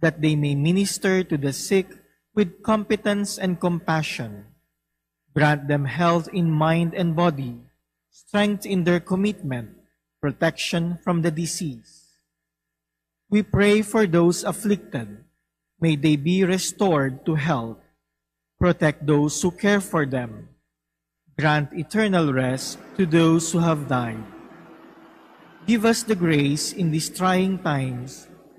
that they may minister to the sick with competence and compassion. Grant them health in mind and body, strength in their commitment, protection from the disease. We pray for those afflicted. May they be restored to health. Protect those who care for them. Grant eternal rest to those who have died. Give us the grace in these trying times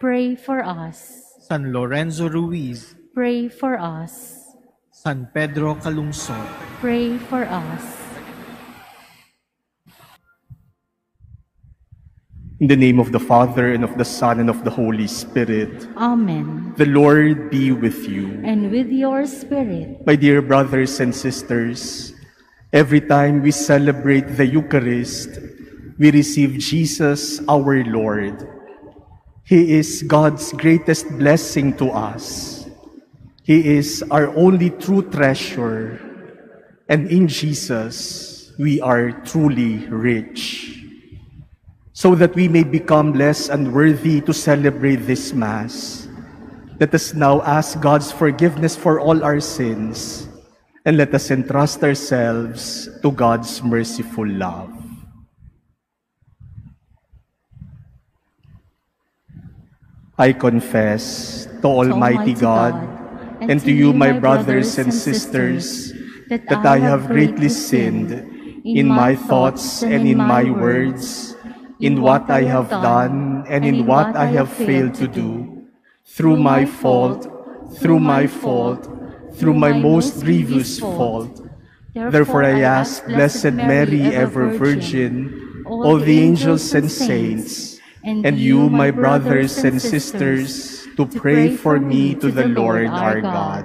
Pray for us. San Lorenzo Ruiz, Pray for us. San Pedro Calungsod, Pray for us. In the name of the Father, and of the Son, and of the Holy Spirit, Amen. the Lord be with you. And with your spirit, My dear brothers and sisters, every time we celebrate the Eucharist, we receive Jesus our Lord. He is God's greatest blessing to us. He is our only true treasure. And in Jesus, we are truly rich. So that we may become less unworthy to celebrate this Mass, let us now ask God's forgiveness for all our sins and let us entrust ourselves to God's merciful love. I confess to Almighty God and to you, my brothers and sisters, that I have greatly sinned in my thoughts and in my words, in what I have done and in what I have failed to do, through my fault, through my fault, through my most grievous fault. Therefore I ask Blessed Mary, ever Virgin, all the angels and saints, and you, my brothers and sisters, to pray for me to the Lord our God.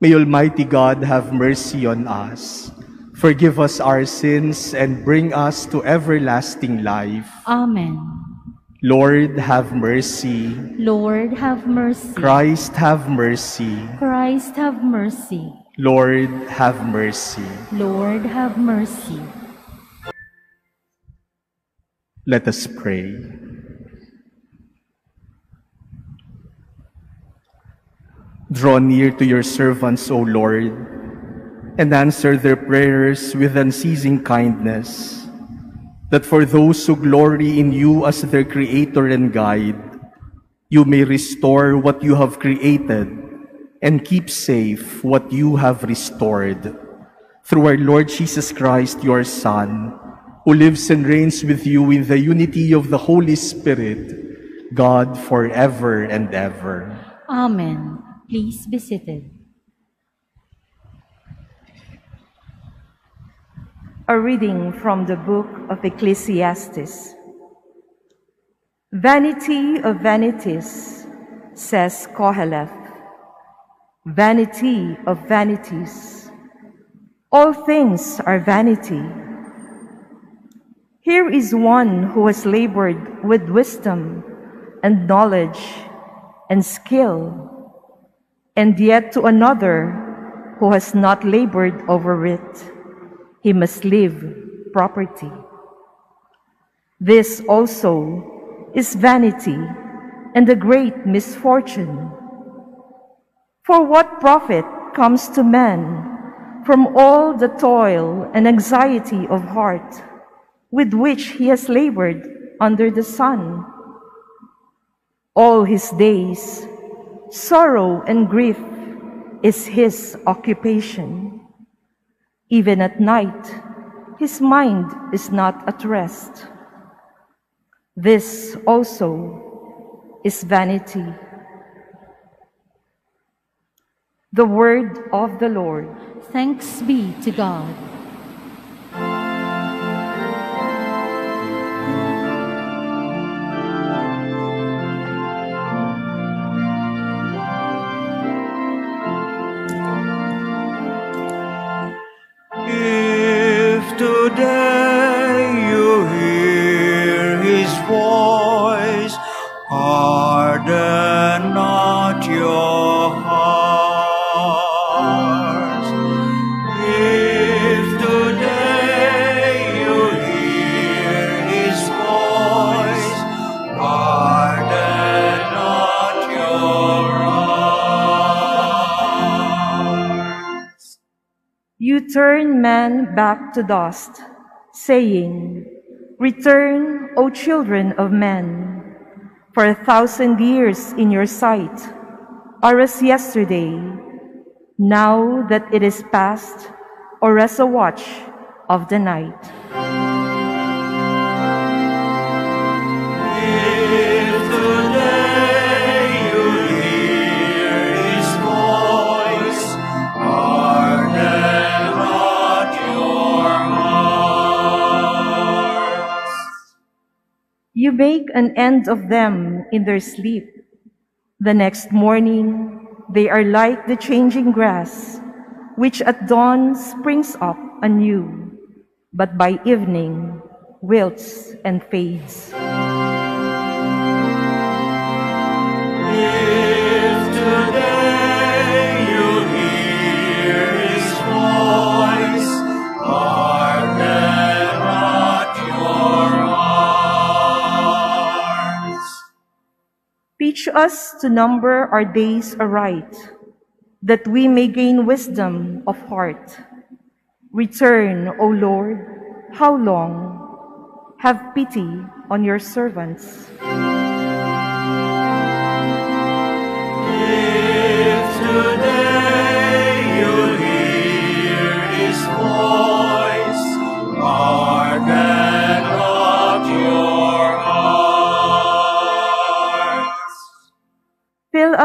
May Almighty God have mercy on us, forgive us our sins, and bring us to everlasting life. Amen. Lord, have mercy. Lord, have mercy. Christ, have mercy. Christ, have mercy. Lord, have mercy. Lord, have mercy. Let us pray. Draw near to your servants, O Lord, and answer their prayers with unceasing kindness, that for those who glory in you as their Creator and Guide, you may restore what you have created and keep safe what you have restored. Through our Lord Jesus Christ, your Son, who lives and reigns with you in the unity of the Holy Spirit, God forever and ever. Amen. Please be seated. A reading from the book of Ecclesiastes. Vanity of vanities, says Koheleth. Vanity of vanities. All things are vanity. Here is one who has labored with wisdom and knowledge and skill, and yet to another who has not labored over it, he must leave property. This also is vanity and a great misfortune. For what profit comes to man from all the toil and anxiety of heart with which he has labored under the sun? All his days, sorrow and grief is his occupation. Even at night, his mind is not at rest. This also is vanity. The word of the Lord. Thanks be to God. Turn man back to dust, saying, Return, O children of men, for a thousand years in your sight are as yesterday, now that it is past, or as a watch of the night. You make an end of them in their sleep. The next morning, they are like the changing grass, which at dawn springs up anew, but by evening wilts and fades. Teach us to number our days aright, that we may gain wisdom of heart. Return, O Lord, how long? Have pity on your servants. If today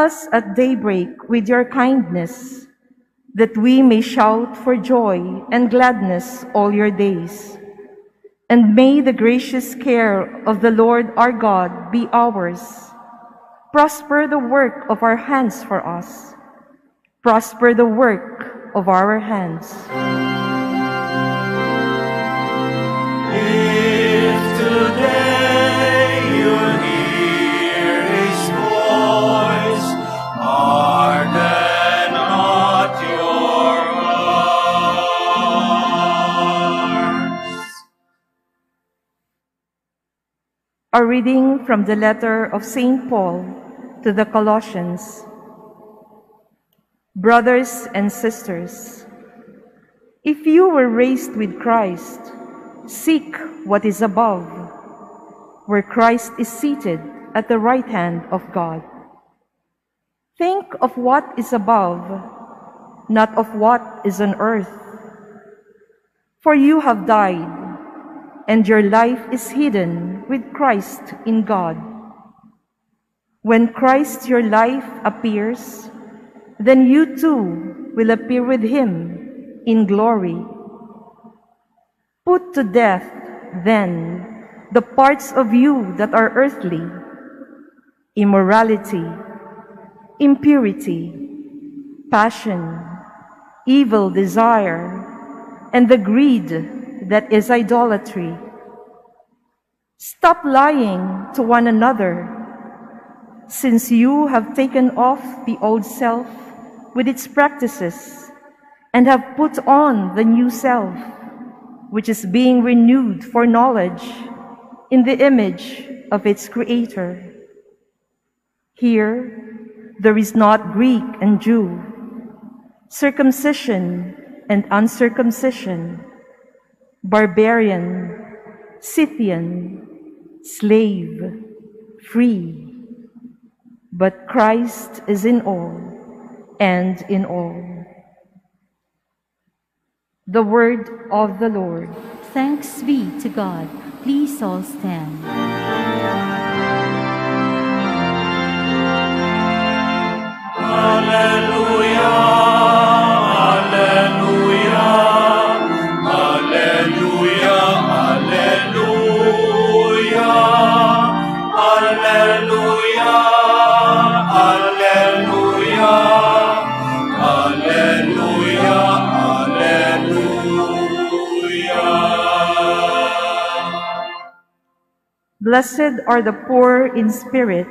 us at daybreak with your kindness, that we may shout for joy and gladness all your days. And may the gracious care of the Lord our God be ours. Prosper the work of our hands for us. Prosper the work of our hands. A reading from the letter of St. Paul to the Colossians. Brothers and sisters, if you were raised with Christ, seek what is above, where Christ is seated at the right hand of God. Think of what is above, not of what is on earth. For you have died, and your life is hidden with Christ in God. When Christ your life appears, then you too will appear with him in glory. Put to death, then, the parts of you that are earthly immorality, impurity, passion, evil desire, and the greed that is idolatry. Stop lying to one another, since you have taken off the old self with its practices and have put on the new self, which is being renewed for knowledge in the image of its creator. Here, there is not Greek and Jew, circumcision and uncircumcision, barbarian, Scythian, slave, free. But Christ is in all and in all. The word of the Lord. Thanks be to God. Please all stand. Alleluia, Blessed are the poor in spirit,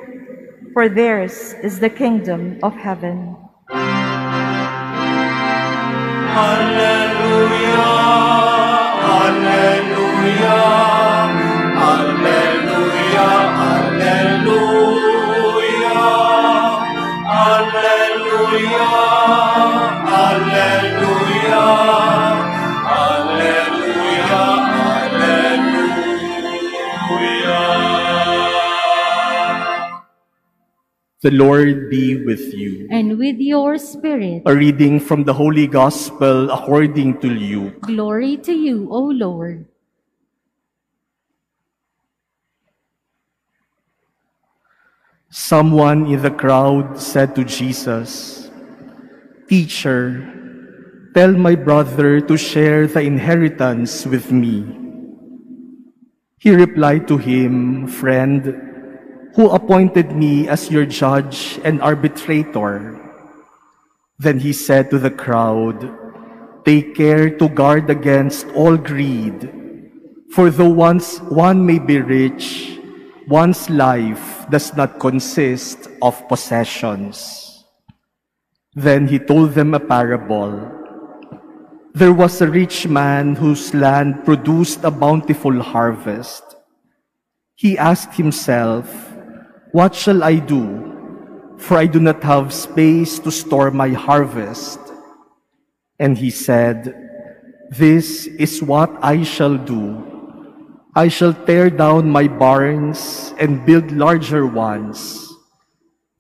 for theirs is the kingdom of heaven. Alleluia, Alleluia, Alleluia, Alleluia, Alleluia, Alleluia, The Lord be with you. And with your spirit, A reading from the Holy Gospel according to Luke. glory to you, O Lord. Someone in the crowd said to Jesus, Teacher, tell my brother to share the inheritance with me. He replied to him, Friend, who appointed me as your judge and arbitrator? Then he said to the crowd, Take care to guard against all greed, for though once one may be rich, one's life does not consist of possessions. Then he told them a parable. There was a rich man whose land produced a bountiful harvest. He asked himself, What shall I do? For I do not have space to store my harvest. And he said, This is what I shall do. I shall tear down my barns and build larger ones.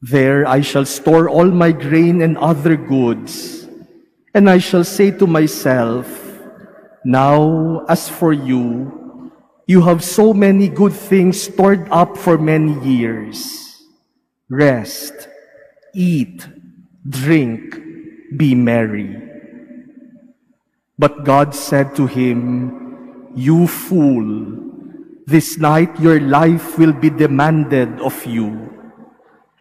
There I shall store all my grain and other goods. And I shall say to myself, Now, as for you, you have so many good things stored up for many years. Rest, eat, drink, be merry. But God said to him, You fool, this night your life will be demanded of you.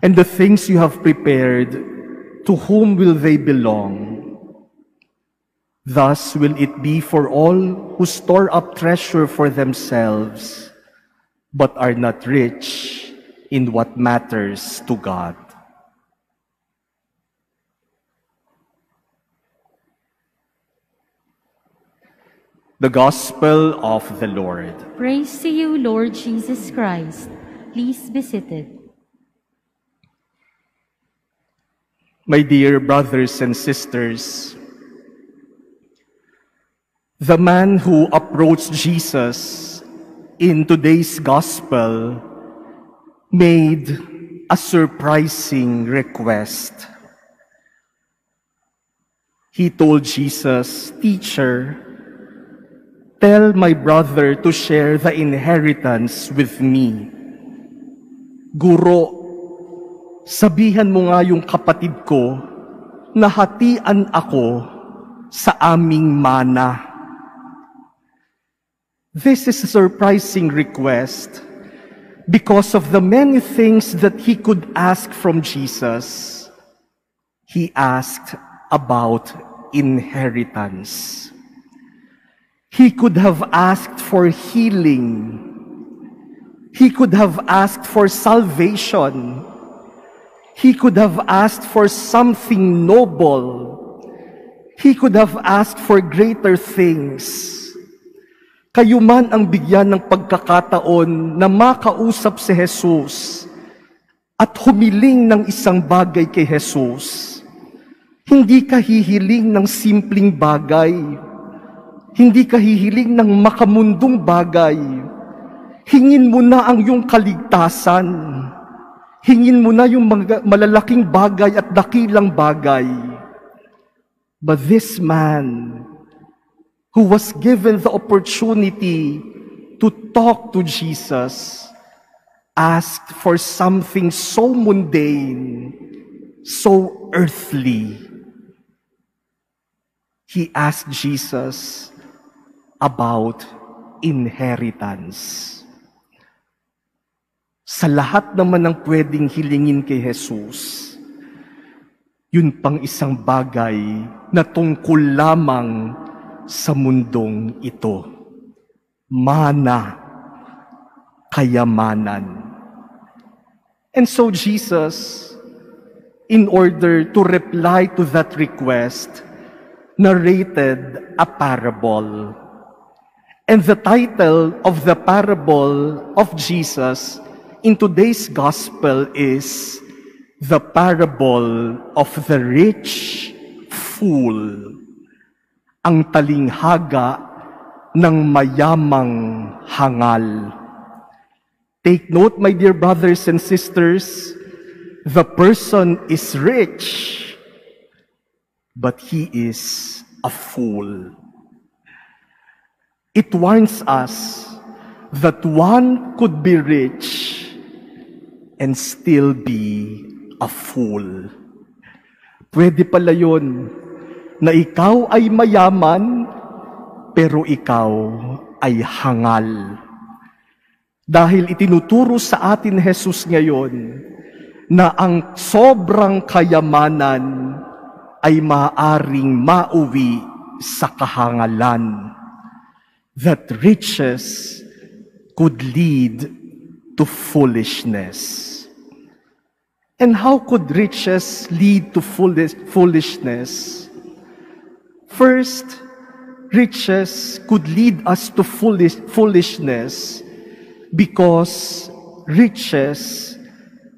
And the things you have prepared, to whom will they belong? Thus will it be for all who store up treasure for themselves, but are not rich in what matters to God. The Gospel of the Lord. Praise to you, Lord Jesus Christ. Please be seated. My dear brothers and sisters, the man who approached Jesus in today's gospel made a surprising request. He told Jesus, Teacher, tell my brother to share the inheritance with me. Guro, sabihan mo nga yung kapatid ko na hatian ako sa aming mana. This is a surprising request because of the many things that he could ask from Jesus. He asked about inheritance. He could have asked for healing. He could have asked for salvation. He could have asked for something noble. He could have asked for greater things. Kayo man ang bigyan ng pagkakataon na makausap si Jesus at humiling ng isang bagay kay Jesus. Hindi ka hihiling ng simpleng bagay. Hindi ka hihiling ng makamundong bagay. Hingin mo na ang iyong kaligtasan. Hingin mo na yung malalaking bagay at dakilang bagay. But this man, who was given the opportunity to talk to Jesus, asked for something so mundane, so earthly. He asked Jesus about inheritance. Sa lahat naman ng pwedeng hilingin kay Jesus, yun pang isang bagay na tungkol lamang sa mundong ito. Mana, kayamanan. And so Jesus, in order to reply to that request, narrated a parable. And the title of the parable of Jesus in today's gospel is The Parable of the Rich Fool ang talinghaga ng mayamang hangal. Take note, my dear brothers and sisters, the person is rich, but he is a fool. It warns us that one could be rich and still be a fool. Pwede pala yun na ikaw ay mayaman, pero ikaw ay hangal. Dahil itinuturo sa atin Jesus ngayon na ang sobrang kayamanan ay maaring mauwi sa kahangalan. That riches could lead to foolishness. And how could riches lead to foolish, foolishness? First, riches could lead us to foolish, foolishness because riches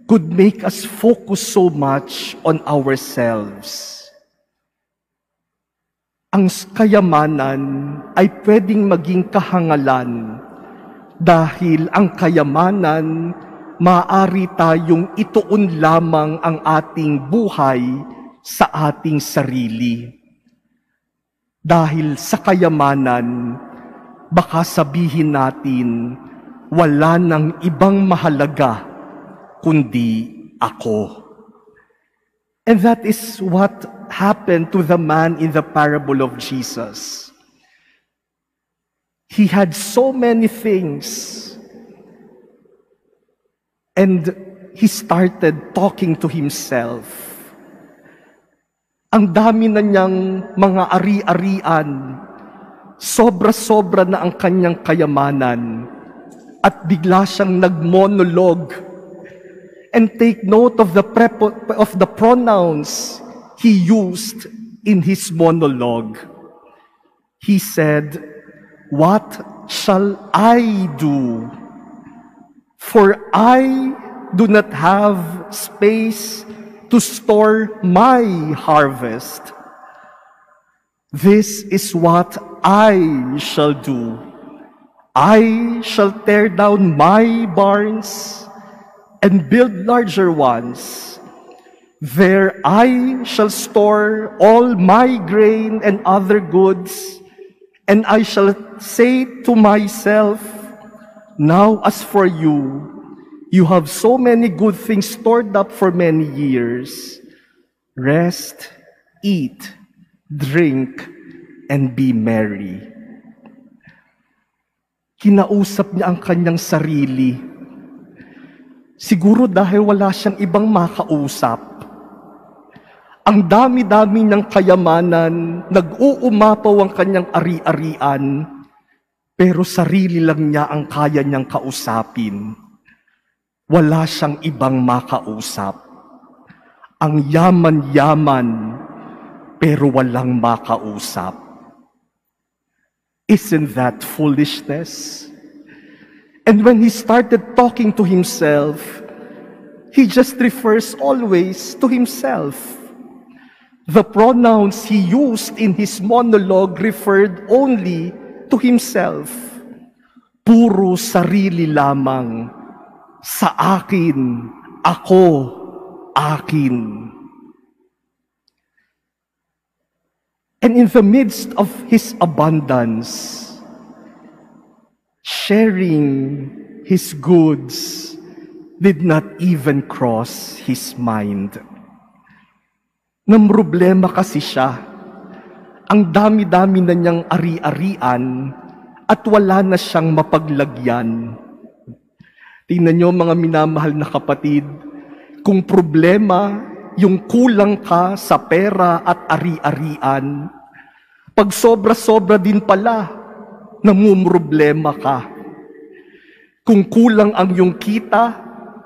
could make us focus so much on ourselves. Ang kayamanan ay pwedeng maging kahangalan dahil ang kayamanan maaari tayong ituon lamang ang ating buhay sa ating sarili. Dahil sa kayamanan, baka sabihin natin, wala nang ibang mahalaga kundi ako. And that is what happened to the man in the parable of Jesus. He had so many things. And he started talking to himself. Ang dami na niyang mga ari-arian. Sobra-sobra na ang kanyang kayamanan. At bigla siyang nagmonolog. And take note of the, prepo- of the pronouns he used in his monologue. He said, What shall I do? For I do not have space to store my harvest. This is what I shall do. I shall tear down my barns and build larger ones. There I shall store all my grain and other goods, and I shall say to myself, Now as for you, You have so many good things stored up for many years. Rest, eat, drink, and be merry. Kinausap niya ang kanyang sarili. Siguro dahil wala siyang ibang makausap. Ang dami-dami niyang kayamanan, nag-uumapaw ang kanyang ari-arian, pero sarili lang niya ang kaya niyang kausapin. Wala siyang ibang makausap. Ang yaman-yaman, pero walang makausap. Isn't that foolishness? And when he started talking to himself, he just refers always to himself. The pronouns he used in his monologue referred only to himself. Puro sarili lamang. Sa akin, ako, akin. And in the midst of his abundance, sharing his goods did not even cross his mind. Nang problema kasi siya, ang dami-dami na niyang ari-arian at wala na siyang mapaglagyan. Tingnan niyo mga minamahal na kapatid, kung problema yung kulang ka sa pera at ari-arian, pag sobra-sobra din pala, namumroblema ka. Kung kulang ang iyong kita,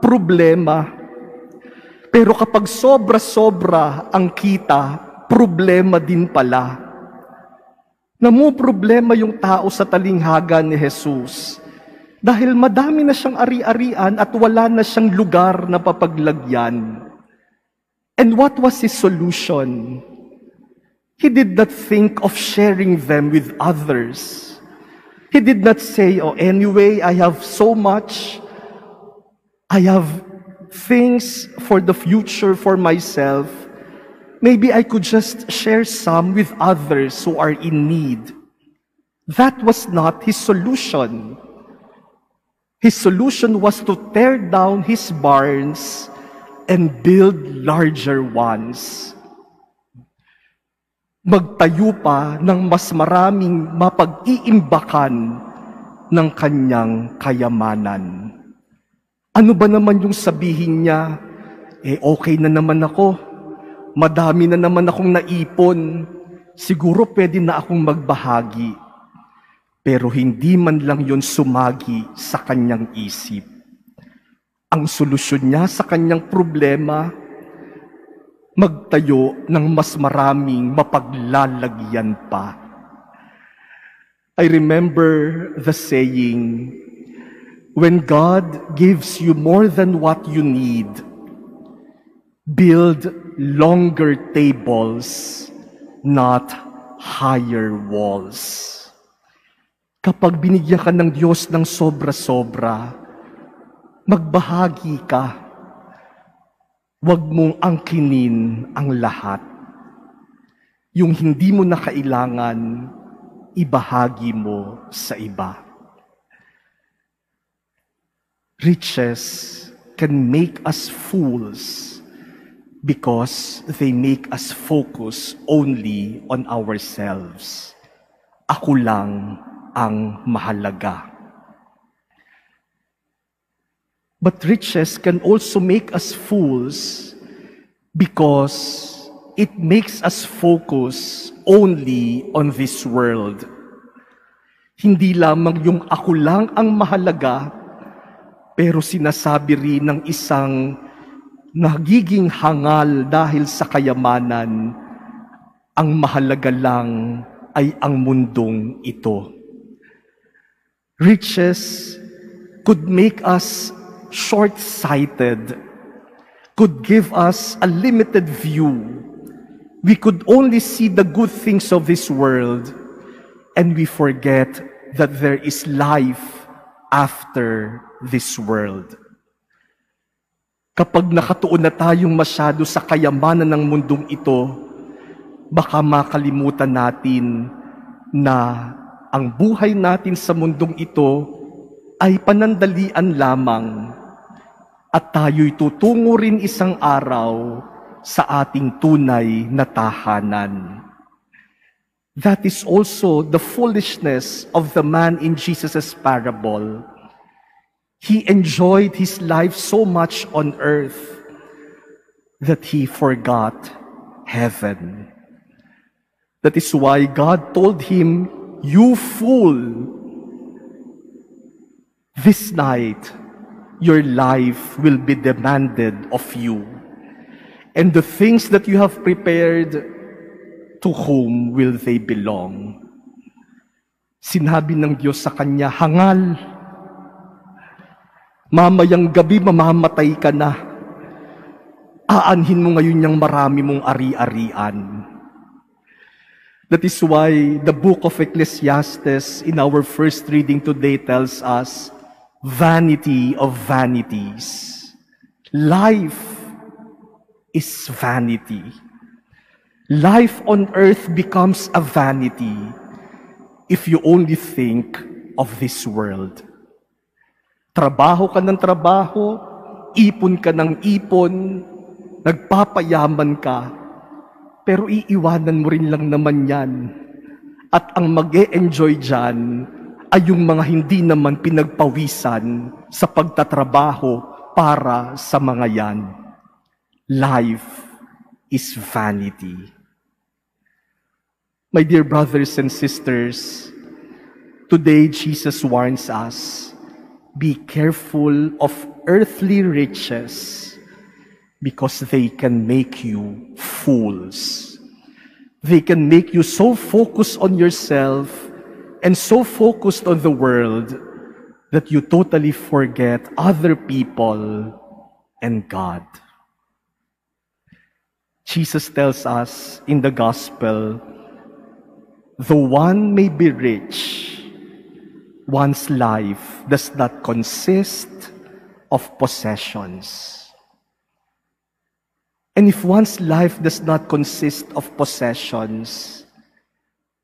problema. Pero kapag sobra-sobra ang kita, problema din pala. Namumroblema yung tao sa talinghaga ni Jesus dahil madami na siyang ari-arian at wala na siyang lugar na papaglagyan. And what was his solution? He did not think of sharing them with others. He did not say, oh, anyway, I have so much. I have things for the future for myself. Maybe I could just share some with others who are in need. That was not his solution. His solution was to tear down his barns and build larger ones. Magtayo pa ng mas maraming mapag-iimbakan ng kanyang kayamanan. Ano ba naman yung sabihin niya? Eh okay na naman ako. Madami na naman akong naipon. Siguro pwede na akong magbahagi. Pero hindi man lang yon sumagi sa kanyang isip ang solusyon niya sa kanyang problema, magtayo ng mas maraming mapaglalagyan pa. I remember the saying, when God gives you more than what you need, build longer tables, not higher walls. Kapag binigyan ka ng Diyos ng sobra-sobra, magbahagi ka. Huwag mong angkinin ang lahat. Yung hindi mo na kailangan, ibahagi mo sa iba. Riches can make us fools because they make us focus only on ourselves. Ako lang ang mahalaga. But riches can also make us fools because it makes us focus only on this world. Hindi lamang yung ako lang ang mahalaga, pero sinasabi rin ng isang nagiging hangal dahil sa kayamanan, ang mahalaga lang ay ang mundong ito. Riches could make us short-sighted, could give us a limited view. We could only see the good things of this world, and we forget that there is life after this world. Kapag nakatuon na tayong masyado sa kayamanan ng mundong ito, baka makalimutan natin na ang buhay natin sa mundong ito ay panandalian lamang at tayo'y tutungo rin isang araw sa ating tunay na tahanan. That is also the foolishness of the man in Jesus' parable. He enjoyed his life so much on earth that he forgot heaven. That is why God told him, You fool, this night your life will be demanded of you. And the things that you have prepared, to whom will they belong? Sinabi ng Diyos sa kanya, hangal, mamayang gabi mamamatay ka na. Aanhin mo ngayon yung marami mong ari-arian. That is why the book of Ecclesiastes in our first reading today tells us, vanity of vanities. Life is vanity. Life on earth becomes a vanity if you only think of this world. Trabaho ka ng trabaho, ipon ka ng ipon, nagpapayaman ka, pero iiwanan mo rin lang naman yan. At ang mag enjoy dyan ay yung mga hindi naman pinagpawisan sa pagtatrabaho para sa mga yan. Life is vanity. My dear brothers and sisters, today Jesus warns us, be careful of earthly riches because they can make you fools. They can make you so focused on yourself and so focused on the world that you totally forget other people and God. Jesus tells us in the gospel, though one may be rich, one's life does not consist of possessions. And if one's life does not consist of possessions,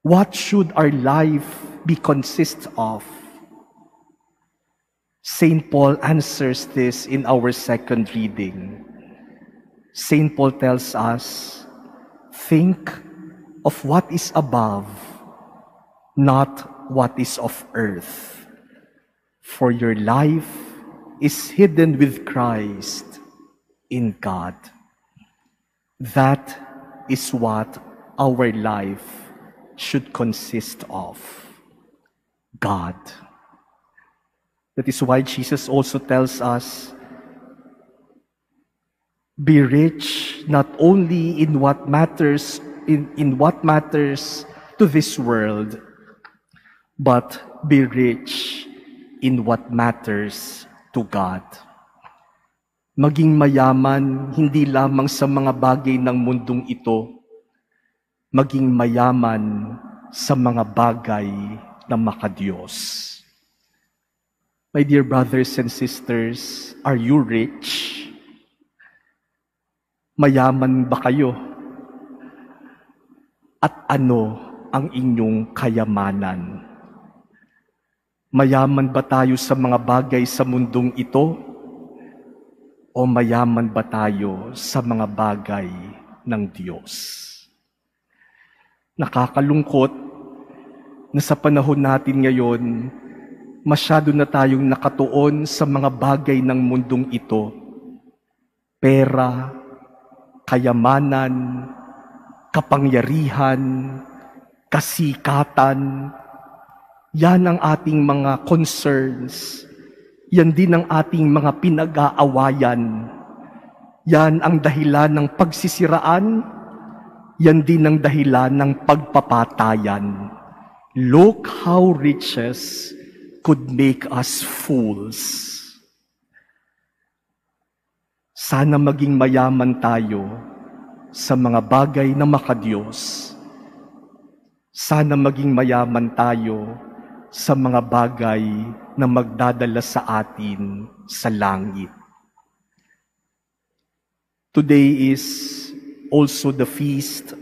what should our life be consist of? St. Paul answers this in our second reading. St. Paul tells us, think of what is above, not what is of earth. For your life is hidden with Christ in God. That is what our life should consist of. God. That is why Jesus also tells us, be rich not only in what matters in, in what matters to this world, but be rich in what matters to God maging mayaman hindi lamang sa mga bagay ng mundong ito, maging mayaman sa mga bagay na makadiyos. My dear brothers and sisters, are you rich? Mayaman ba kayo? At ano ang inyong kayamanan? Mayaman ba tayo sa mga bagay sa mundong ito? O mayaman ba tayo sa mga bagay ng Diyos? Nakakalungkot na sa panahon natin ngayon, masyado na tayong nakatuon sa mga bagay ng mundong ito. Pera, kayamanan, kapangyarihan, kasikatan, yan ang ating mga concerns yan din ang ating mga pinag-aawayan. Yan ang dahilan ng pagsisiraan. Yan din ang dahilan ng pagpapatayan. Look how riches could make us fools. Sana maging mayaman tayo sa mga bagay na makadiyos. Sana maging mayaman tayo sa mga bagay na magdadala sa atin sa langit. Today is also the feast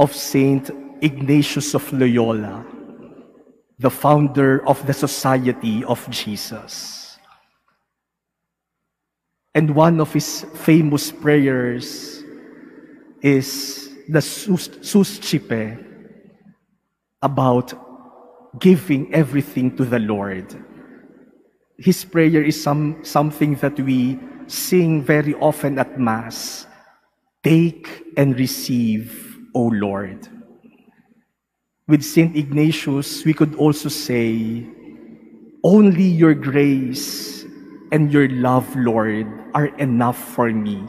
of Saint Ignatius of Loyola, the founder of the Society of Jesus. And one of his famous prayers is the Sus Suscipe, about giving everything to the Lord. His prayer is some, something that we sing very often at Mass. Take and receive, O Lord. With St. Ignatius, we could also say, Only your grace and your love, Lord, are enough for me.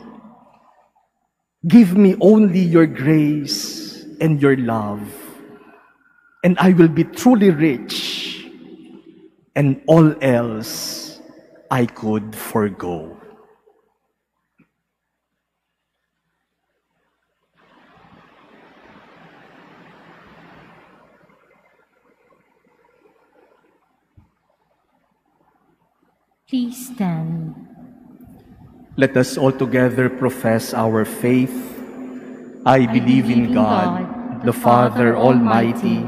Give me only your grace and your love, and I will be truly rich, and all else I could forego. Please stand. Let us all together profess our faith. I believe in God, the Father Almighty,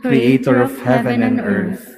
creator of heaven and earth,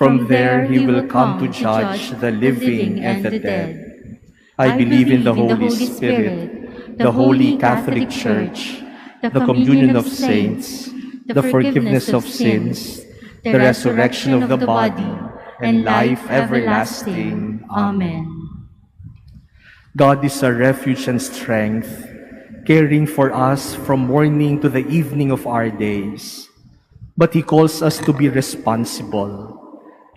From there he will come to judge the living and the dead. I believe in the Holy Spirit, the holy Catholic Church, the communion of saints, the forgiveness of sins, the resurrection of the body, and life everlasting. Amen. God is our refuge and strength, caring for us from morning to the evening of our days. But He calls us to be responsible.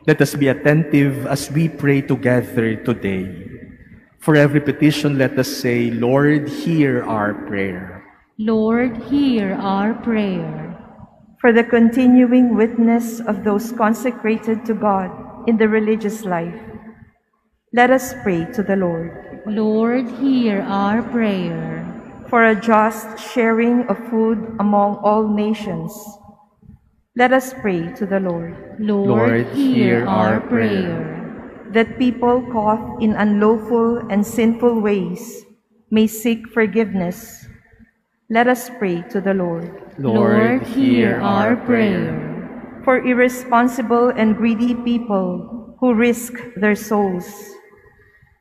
Let us be attentive as we pray together today. For every petition, let us say, Lord, hear our prayer. Lord, hear our prayer. For the continuing witness of those consecrated to God in the religious life, let us pray to the Lord. Lord, hear our prayer. For a just sharing of food among all nations, let us pray to the Lord. Lord, Lord, hear hear our our prayer. That people caught in unlawful and sinful ways may seek forgiveness, let us pray to the Lord. Lord, hear our prayer. For irresponsible and greedy people who risk their souls,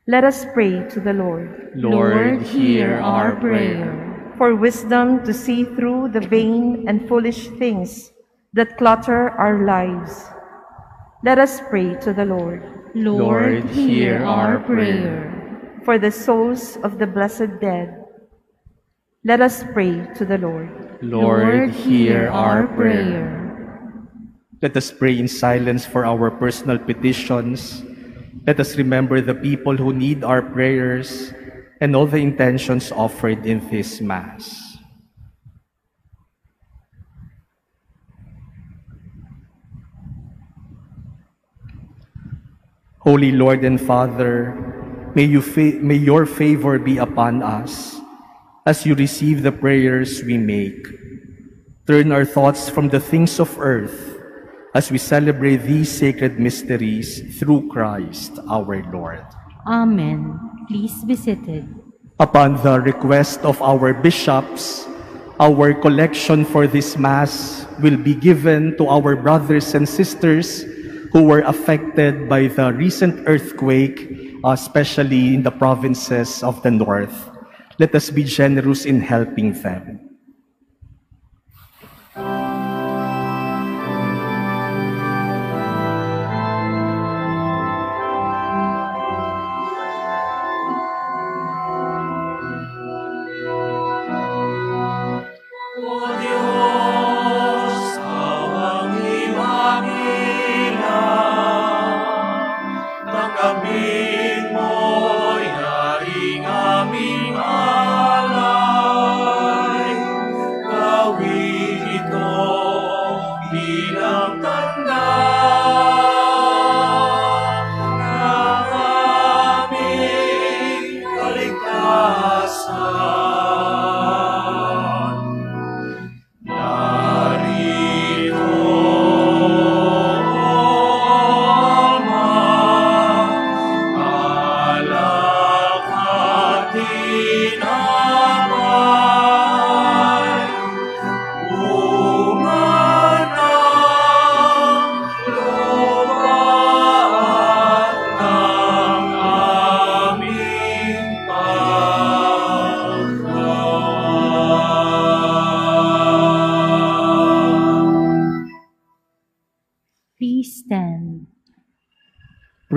let us pray to the Lord. Lord, hear our prayer. For wisdom to see through the vain and foolish things that clutter our lives, let us pray to the Lord. Lord, hear our prayer. For the souls of the blessed dead, let us pray to the Lord. Lord, hear our prayer. Let us pray in silence for our personal petitions. Let us remember the people who need our prayers and all the intentions offered in this Mass. Holy Lord and Father, may, you fa- may your favor be upon us as you receive the prayers we make. Turn our thoughts from the things of earth as we celebrate these sacred mysteries through Christ our Lord. Amen. Please be seated. Upon the request of our bishops, our collection for this Mass will be given to our brothers and sisters who were affected by the recent earthquake, especially in the provinces of the north. Let us be generous in helping them. we are.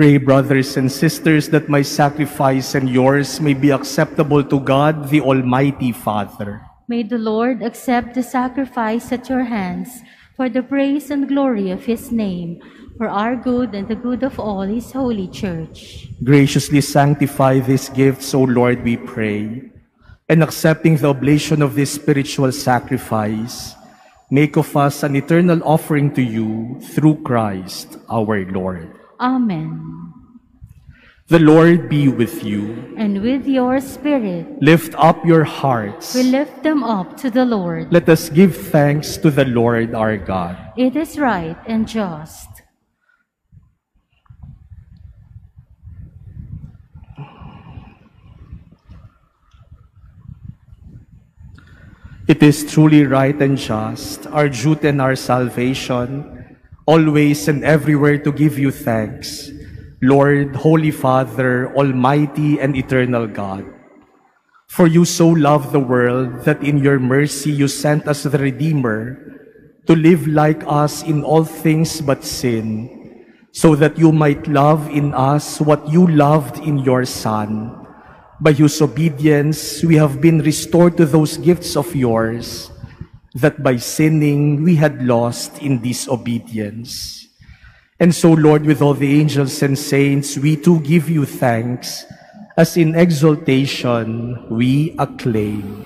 Pray, brothers and sisters, that my sacrifice and yours may be acceptable to God, the Almighty Father. May the Lord accept the sacrifice at your hands for the praise and glory of his name, for our good and the good of all his holy church. Graciously sanctify these gifts, O Lord, we pray. And accepting the oblation of this spiritual sacrifice, make of us an eternal offering to you through Christ our Lord. Amen. The Lord be with you. And with your spirit, Lift up your hearts. we lift them up to the Lord. Let us give thanks to the Lord our God. It is right and just. It is truly right and just, our duty and our salvation, always and everywhere to give you thanks, Lord, Holy Father, Almighty and Eternal God. For you so loved the world that in your mercy you sent us the Redeemer to live like us in all things but sin, so that you might love in us what you loved in your Son. By whose obedience we have been restored to those gifts of yours, that by sinning we had lost in disobedience. And so, Lord, with all the angels and saints, we too give you thanks, as in exaltation we acclaim.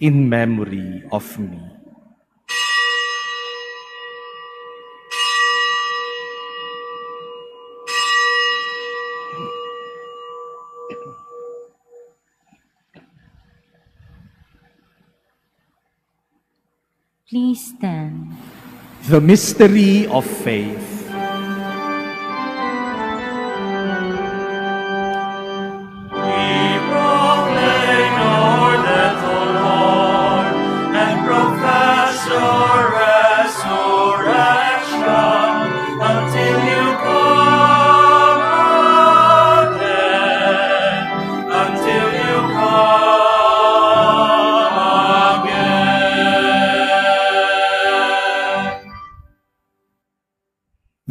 in memory of me. Please stand. The mystery of faith.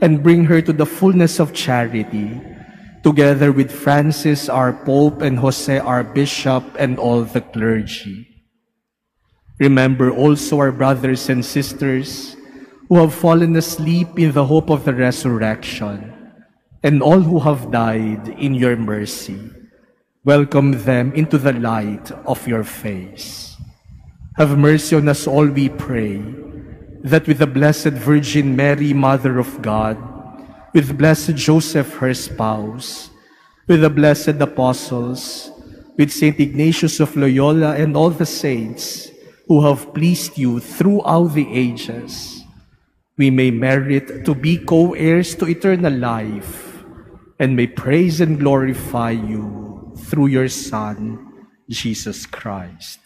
and bring her to the fullness of charity, together with Francis, our Pope, and Jose, our Bishop, and all the clergy. Remember also our brothers and sisters who have fallen asleep in the hope of the resurrection, and all who have died in your mercy. Welcome them into the light of your face. Have mercy on us all, we pray, that with the Blessed Virgin Mary, Mother of God, with Blessed Joseph, her spouse, with the blessed apostles, with Saint Ignatius of Loyola and all the saints who have pleased you throughout the ages, we may merit to be co-heirs to eternal life and may praise and glorify you through your Son, Jesus Christ.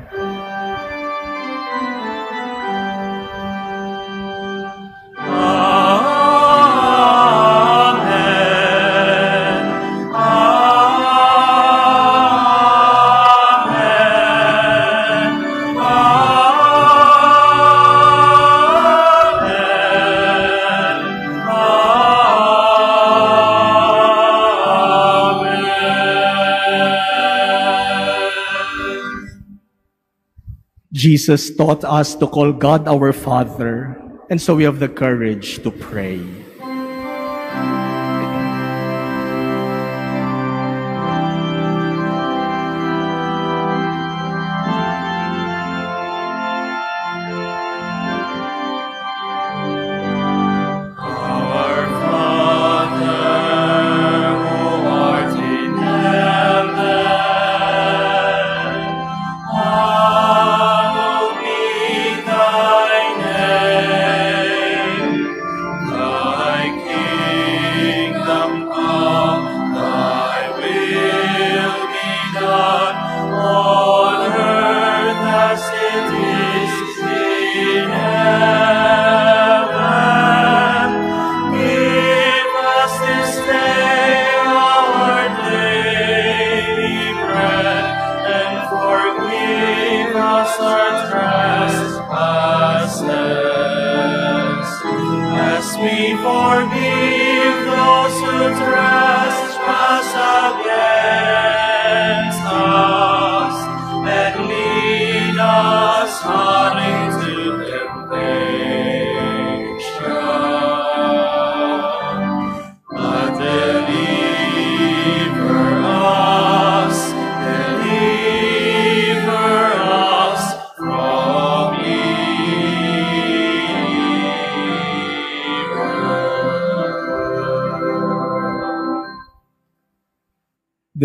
Jesus taught us to call God our Father, and so we have the courage to pray.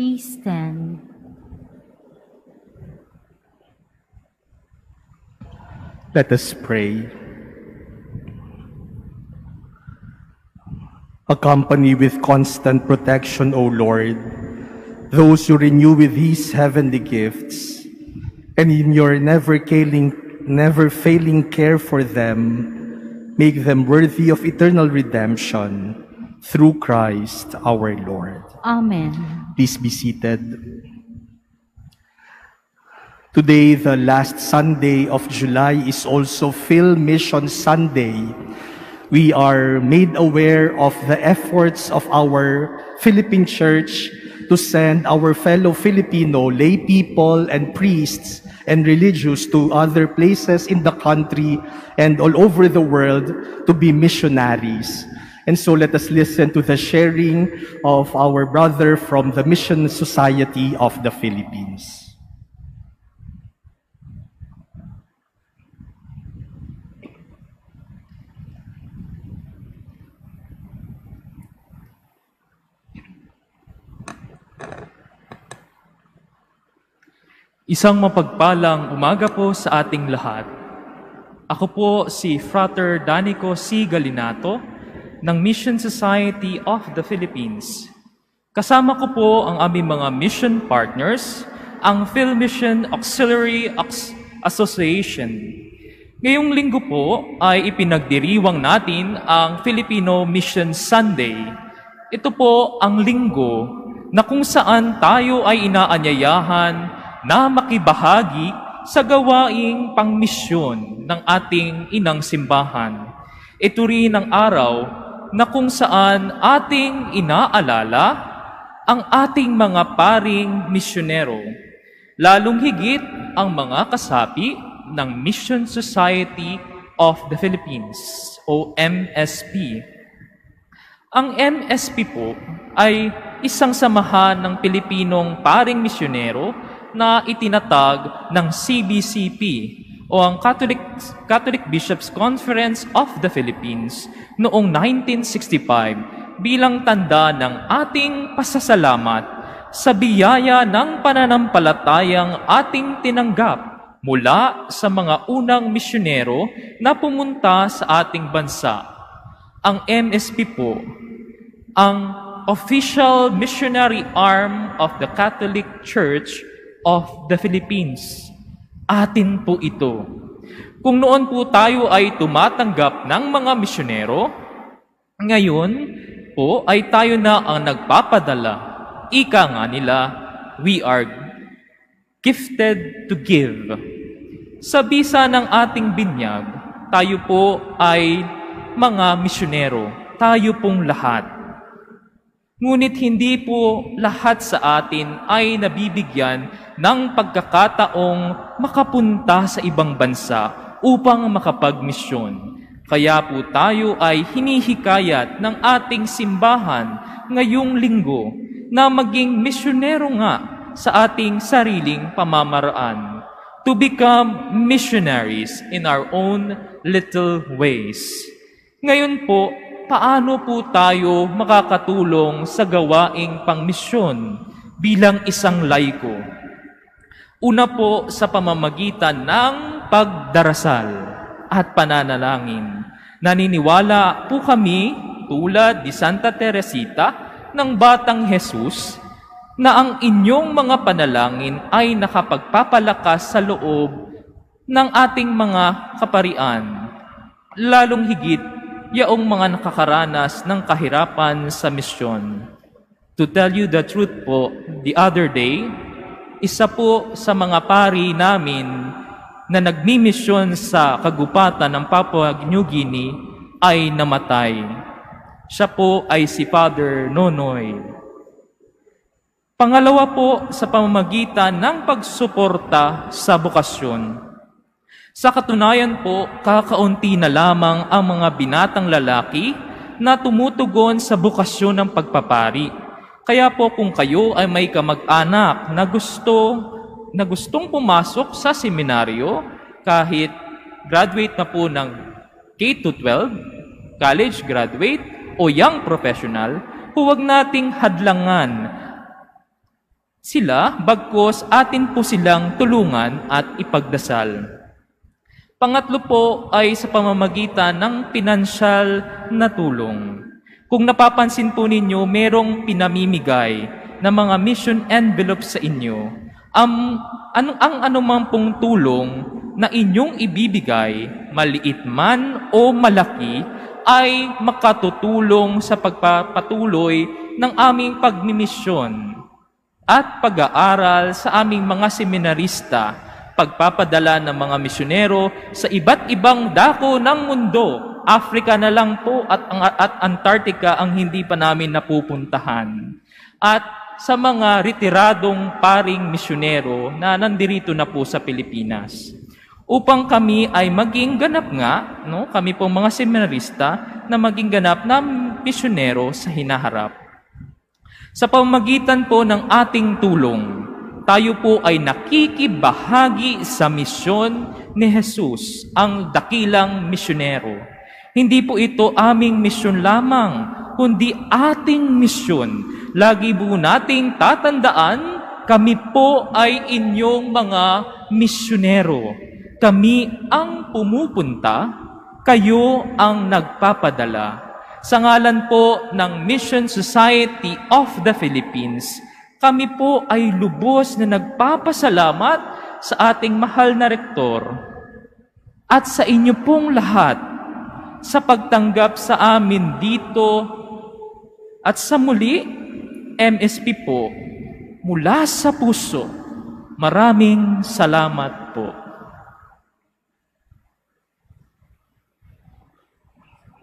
Please stand. Let us pray. Accompany with constant protection, O Lord, those you renew with these heavenly gifts, and in your never failing, never failing care for them, make them worthy of eternal redemption through Christ our Lord. Amen. Please be seated. Today, the last Sunday of July, is also Phil Mission Sunday. We are made aware of the efforts of our Philippine Church to send our fellow Filipino lay people and priests and religious to other places in the country and all over the world to be missionaries. And so let us listen to the sharing of our brother from the Mission Society of the Philippines. Isang mapagpalang umaga po sa ating lahat. Ako po si Frater Danico C. Galinato ng Mission Society of the Philippines. Kasama ko po ang aming mga mission partners, ang PhilMission Auxiliary Aux- Association. Ngayong linggo po ay ipinagdiriwang natin ang Filipino Mission Sunday. Ito po ang linggo na kung saan tayo ay inaanyayahan na makibahagi sa gawaing pangmisyon ng ating inang simbahan. Ito rin ang araw na kung saan ating inaalala ang ating mga paring misyonero, lalong higit ang mga kasapi ng Mission Society of the Philippines o MSP. Ang MSP po ay isang samahan ng Pilipinong paring misyonero na itinatag ng CBCP o ang Catholic, Catholic Bishops Conference of the Philippines noong 1965 bilang tanda ng ating pasasalamat sa biyaya ng pananampalatayang ating tinanggap mula sa mga unang misyonero na pumunta sa ating bansa. Ang MSP po, ang official missionary arm of the Catholic Church of the Philippines. Atin po ito. Kung noon po tayo ay tumatanggap ng mga misyonero, ngayon po ay tayo na ang nagpapadala. Ika nga nila, we are gifted to give. Sa bisa ng ating binyag, tayo po ay mga misyonero. Tayo pong lahat. Ngunit hindi po lahat sa atin ay nabibigyan ng pagkakataong makapunta sa ibang bansa upang makapagmisyon. Kaya po tayo ay hinihikayat ng ating simbahan ngayong linggo na maging misyonero nga sa ating sariling pamamaraan. To become missionaries in our own little ways. Ngayon po, paano po tayo makakatulong sa gawaing pangmisyon bilang isang laiko? Una po sa pamamagitan ng pagdarasal at pananalangin. Naniniwala po kami tulad ni Santa Teresita ng Batang Jesus na ang inyong mga panalangin ay nakapagpapalakas sa loob ng ating mga kaparian, lalong higit yaong mga nakakaranas ng kahirapan sa misyon. To tell you the truth po, the other day, isa po sa mga pari namin na nagmimisyon sa kagupatan ng Papua New Guinea ay namatay. Siya po ay si Father Nonoy. Pangalawa po sa pamamagitan ng pagsuporta sa bukasyon. Sa katunayan po, kakaunti na lamang ang mga binatang lalaki na tumutugon sa bukasyon ng pagpapari. Kaya po kung kayo ay may kamag-anak na gusto na gustong pumasok sa seminaryo kahit graduate na po ng K-12, college graduate o young professional, huwag nating hadlangan sila, bagkos atin po silang tulungan at ipagdasal. Pangatlo po ay sa pamamagitan ng pinansyal na tulong. Kung napapansin po ninyo, merong pinamimigay na mga mission envelopes sa inyo. Ang, ang, ang anumang pong tulong na inyong ibibigay, maliit man o malaki, ay makatutulong sa pagpapatuloy ng aming pagmimisyon at pag-aaral sa aming mga seminarista, pagpapadala ng mga misyonero sa iba't ibang dako ng mundo. Africa na lang po at, at Antarctica ang hindi pa namin napupuntahan. At sa mga retiradong paring misyonero na nandirito na po sa Pilipinas. Upang kami ay maging ganap nga, no, kami pong mga seminarista, na maging ganap na misyonero sa hinaharap. Sa pamamagitan po ng ating tulong, tayo po ay nakikibahagi sa misyon ni Jesus, ang dakilang misyonero. Hindi po ito aming misyon lamang, kundi ating misyon. Lagi po nating tatandaan, kami po ay inyong mga misyonero. Kami ang pumupunta, kayo ang nagpapadala sa ngalan po ng Mission Society of the Philippines, kami po ay lubos na nagpapasalamat sa ating mahal na rektor at sa inyo pong lahat sa pagtanggap sa amin dito at sa muli, MSP po, mula sa puso, maraming salamat po.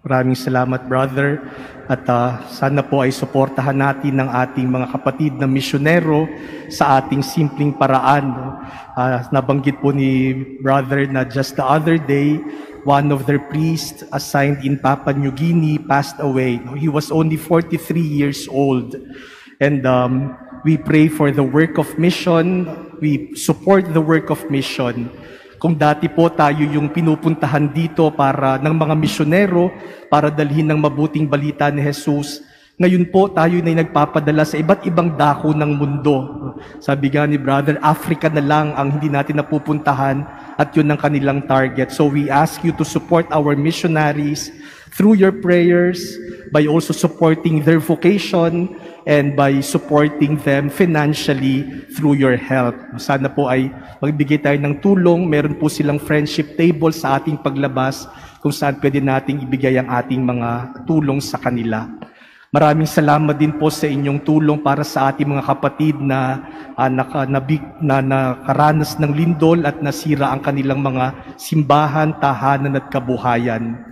Maraming salamat, brother. At uh, sana po ay suportahan natin ng ating mga kapatid na misyonero sa ating simpleng paraan. Uh, nabanggit po ni brother na just the other day, one of their priests assigned in Papua New Guinea passed away. He was only 43 years old. And um, we pray for the work of mission. We support the work of mission. Kung dati po tayo yung pinupuntahan dito para ng mga misyonero para dalhin ng mabuting balita ni Jesus, ngayon po tayo na nagpapadala sa iba't ibang dako ng mundo. Sabi nga ni Brother, Africa na lang ang hindi natin napupuntahan at yun ang kanilang target. So we ask you to support our missionaries through your prayers, by also supporting their vocation, and by supporting them financially through your help. Sana po ay magbigay tayo ng tulong. Meron po silang friendship table sa ating paglabas kung saan pwede nating ibigay ang ating mga tulong sa kanila. Maraming salamat din po sa inyong tulong para sa ating mga kapatid na uh, naka, nabig, na nakaranas ng lindol at nasira ang kanilang mga simbahan, tahanan at kabuhayan.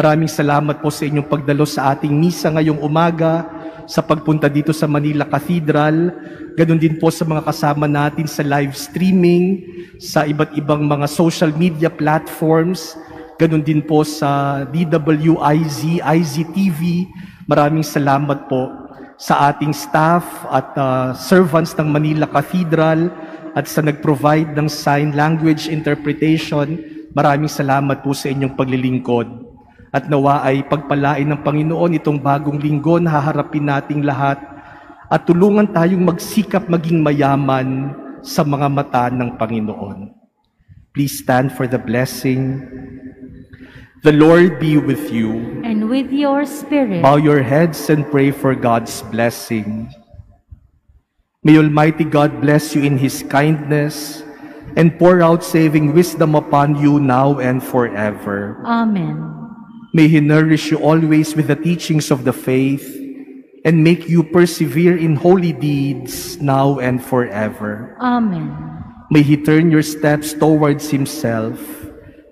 Maraming salamat po sa inyong pagdalo sa ating misa ngayong umaga sa pagpunta dito sa Manila Cathedral, ganun din po sa mga kasama natin sa live streaming, sa iba't ibang mga social media platforms, ganun din po sa DWIZ, IZTV. Maraming salamat po sa ating staff at uh, servants ng Manila Cathedral at sa nag-provide ng sign language interpretation. Maraming salamat po sa inyong paglilingkod. At nawa ay pagpalain ng Panginoon itong bagong linggo na haharapin nating lahat at tulungan tayong magsikap maging mayaman sa mga mata ng Panginoon. Please stand for the blessing. The Lord be with you. And with your spirit. Bow your heads and pray for God's blessing. May Almighty God bless you in His kindness and pour out saving wisdom upon you now and forever. Amen. May He nourish you always with the teachings of the faith and make you persevere in holy deeds now and forever. Amen. May He turn your steps towards Himself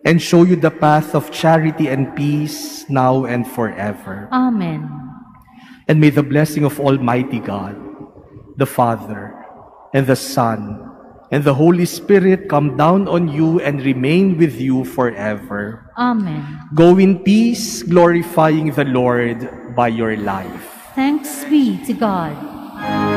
and show you the path of charity and peace now and forever. Amen. And may the blessing of Almighty God, the Father, and the Son, and the Holy Spirit come down on you and remain with you forever. Amen. Go in peace, glorifying the Lord by your life. Thanks be to God.